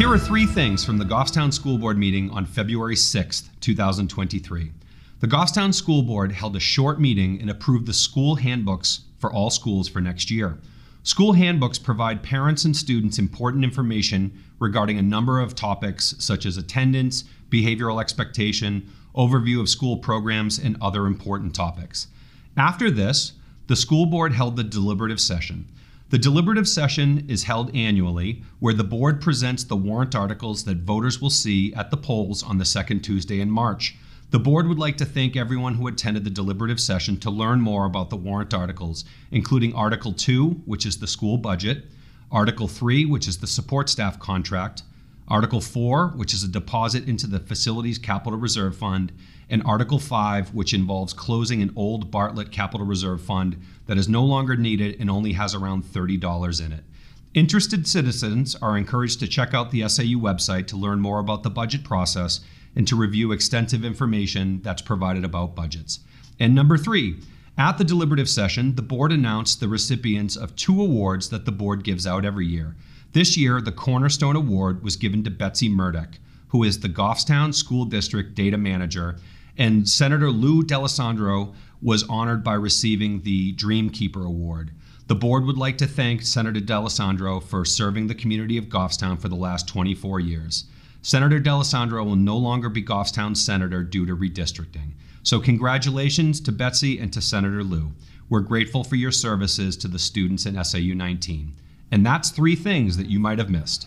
Here are three things from the Goffstown School Board meeting on February 6, 2023. The Goffstown School Board held a short meeting and approved the school handbooks for all schools for next year. School handbooks provide parents and students important information regarding a number of topics such as attendance, behavioral expectation, overview of school programs, and other important topics. After this, the school board held the deliberative session. The deliberative session is held annually, where the board presents the warrant articles that voters will see at the polls on the second Tuesday in March. The board would like to thank everyone who attended the deliberative session to learn more about the warrant articles, including Article 2, which is the school budget, Article 3, which is the support staff contract, Article 4, which is a deposit into the Facilities Capital Reserve Fund, and Article 5, which involves closing an old Bartlett Capital Reserve Fund that is no longer needed and only has around $30 in it. Interested citizens are encouraged to check out the SAU website to learn more about the budget process and to review extensive information that's provided about budgets. And number three, at the deliberative session, the board announced the recipients of two awards that the board gives out every year. This year, the Cornerstone Award was given to Betsy Murdoch, who is the Goffstown School District Data Manager and Senator Lou D'Allesandro was honored by receiving the Dreamkeeper Award. The board would like to thank Senator D'Allesandro for serving the community of Goffstown for the last 24 years. Senator D'Allesandro will no longer be Goffstown's senator due to redistricting. So, congratulations to Betsy and to Senator Lou. We're grateful for your services to the students in SAU 19. And that's three things that you might have missed.